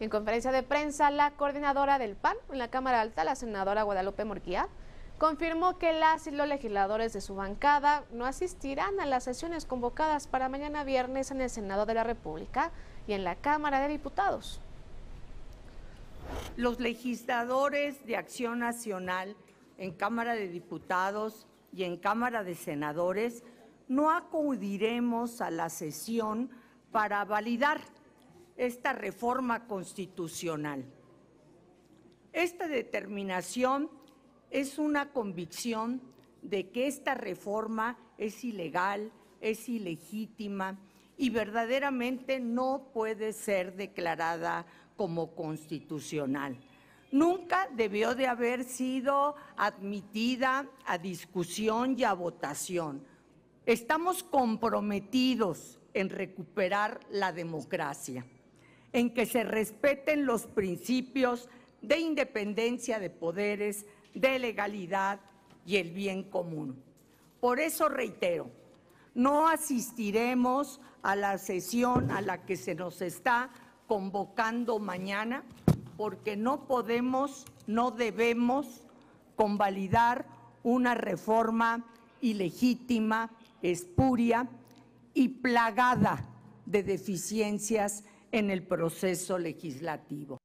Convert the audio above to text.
En conferencia de prensa, la coordinadora del PAN en la Cámara Alta, la senadora Guadalupe Morquía, confirmó que las y los legisladores de su bancada no asistirán a las sesiones convocadas para mañana viernes en el Senado de la República y en la Cámara de Diputados. Los legisladores de Acción Nacional en Cámara de Diputados y en Cámara de Senadores no acudiremos a la sesión para validar esta reforma constitucional. Esta determinación es una convicción de que esta reforma es ilegal, es ilegítima y verdaderamente no puede ser declarada como constitucional. Nunca debió de haber sido admitida a discusión y a votación. Estamos comprometidos en recuperar la democracia, en que se respeten los principios de independencia de poderes, de legalidad y el bien común. Por eso reitero, no asistiremos a la sesión a la que se nos está convocando mañana porque no podemos, no debemos convalidar una reforma ilegítima, espuria y plagada de deficiencias en el proceso legislativo.